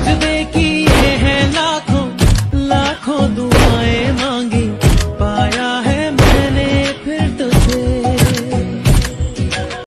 तुझ में की